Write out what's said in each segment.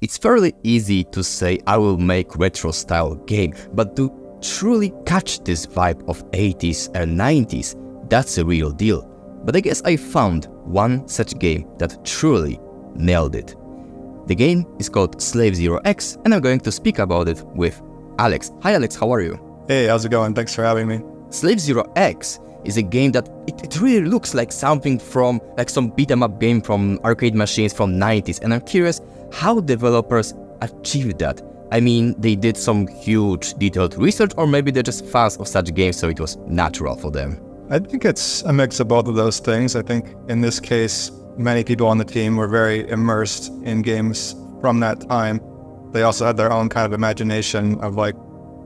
It's fairly easy to say I will make retro style game, but to truly catch this vibe of 80s and 90s, that's a real deal. But I guess I found one such game that truly nailed it. The game is called Slave Zero X, and I'm going to speak about it with Alex. Hi Alex, how are you? Hey, how's it going? Thanks for having me. Slave Zero X is a game that it, it really looks like something from like some beat 'em up game from arcade machines from 90s and I'm curious how developers achieved that. I mean, they did some huge detailed research or maybe they're just fans of such games so it was natural for them. I think it's a mix of both of those things. I think in this case, many people on the team were very immersed in games from that time. They also had their own kind of imagination of like,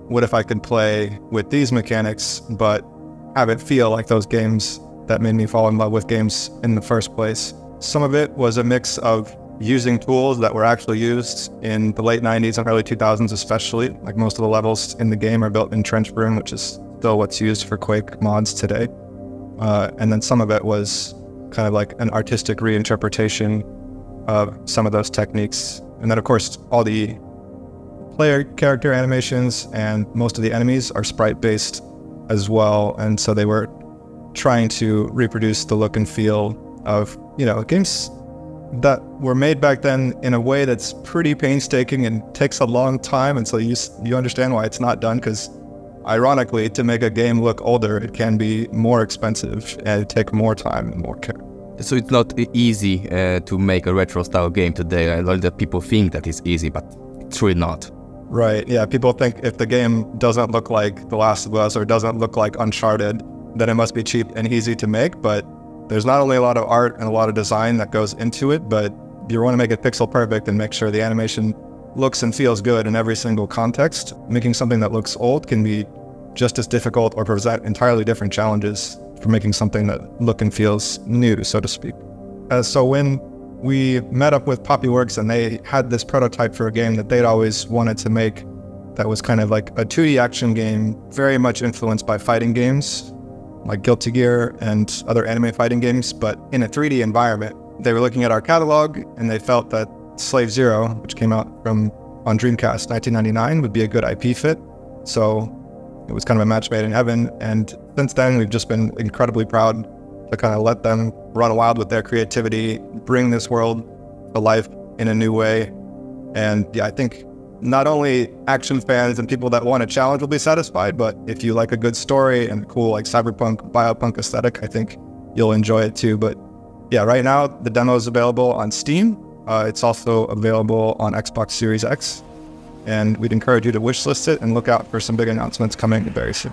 what if I could play with these mechanics, but have it feel like those games that made me fall in love with games in the first place. Some of it was a mix of using tools that were actually used in the late 90s and early 2000s, especially. Like most of the levels in the game are built in TrenchBroom, which is still what's used for Quake mods today. Uh, and then some of it was kind of like an artistic reinterpretation of some of those techniques. And then, of course, all the player character animations and most of the enemies are sprite based as well. And so they were trying to reproduce the look and feel of, you know, games that were made back then in a way that's pretty painstaking and takes a long time. And so you, you understand why it's not done because ironically, to make a game look older, it can be more expensive and take more time and more care. So it's not easy uh, to make a retro style game today. A lot of people think that it's easy, but it's really not. Right. Yeah. People think if the game doesn't look like The Last of Us or doesn't look like Uncharted, then it must be cheap and easy to make. But there's not only a lot of art and a lot of design that goes into it, but you want to make it pixel perfect and make sure the animation looks and feels good in every single context. Making something that looks old can be just as difficult or present entirely different challenges for making something that look and feels new, so to speak. Uh, so when we met up with Poppyworks and they had this prototype for a game that they'd always wanted to make that was kind of like a 2D action game, very much influenced by fighting games like Guilty Gear and other anime fighting games, but in a 3D environment. They were looking at our catalog and they felt that Slave Zero, which came out from on Dreamcast 1999, would be a good IP fit. So it was kind of a match made in heaven. And since then, we've just been incredibly proud to kind of let them run wild with their creativity, bring this world to life in a new way. And yeah, I think not only action fans and people that want a challenge will be satisfied, but if you like a good story and cool like cyberpunk, biopunk aesthetic, I think you'll enjoy it too. But yeah, right now the demo is available on Steam. Uh, it's also available on Xbox Series X. And we'd encourage you to wishlist it and look out for some big announcements coming very soon.